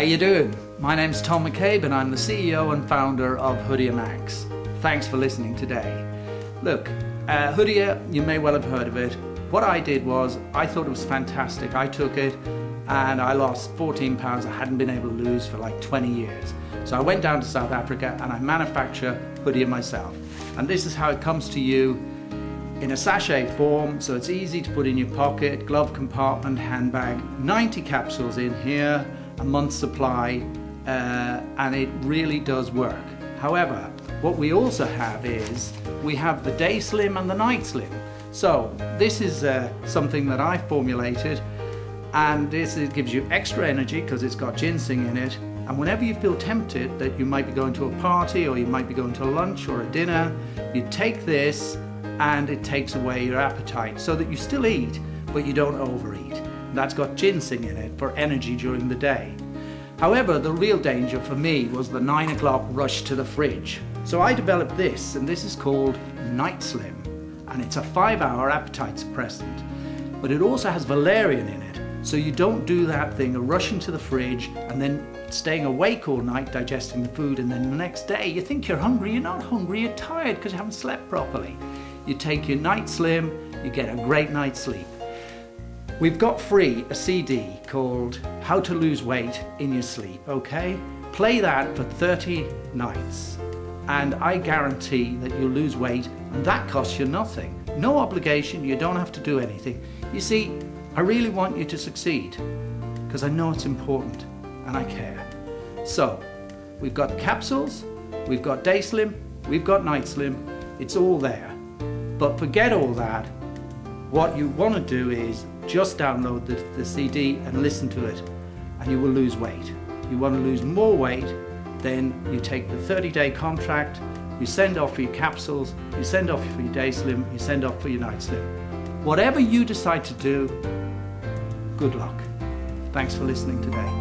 How you doing? My name's Tom McCabe and I'm the CEO and founder of Hoodia Max. Thanks for listening today. Look, uh, Hoodia, you may well have heard of it. What I did was, I thought it was fantastic. I took it and I lost 14 pounds I hadn't been able to lose for like 20 years. So I went down to South Africa and I manufacture Hoodia myself. And this is how it comes to you in a sachet form, so it's easy to put in your pocket, glove compartment, handbag. 90 capsules in here, a month's supply, uh, and it really does work. However, what we also have is we have the day slim and the night slim. So this is uh, something that I formulated and this gives you extra energy because it's got ginseng in it and whenever you feel tempted that you might be going to a party or you might be going to lunch or a dinner you take this and it takes away your appetite so that you still eat but you don't overeat. That's got ginseng in it for energy during the day. However, the real danger for me was the nine o'clock rush to the fridge. So I developed this, and this is called Night Slim, and it's a five hour appetite suppressant. But it also has valerian in it, so you don't do that thing of rushing to the fridge and then staying awake all night digesting the food, and then the next day you think you're hungry, you're not hungry, you're tired because you haven't slept properly you take your night slim, you get a great night's sleep. We've got free a CD called How to Lose Weight in Your Sleep, okay? Play that for 30 nights and I guarantee that you'll lose weight and that costs you nothing. No obligation, you don't have to do anything. You see, I really want you to succeed because I know it's important and I care. So, we've got capsules, we've got day slim, we've got night slim, it's all there. But forget all that. What you want to do is just download the, the CD and listen to it, and you will lose weight. You want to lose more weight, then you take the 30 day contract, you send off for your capsules, you send off for your day slim, you send off for your night slim. Whatever you decide to do, good luck. Thanks for listening today.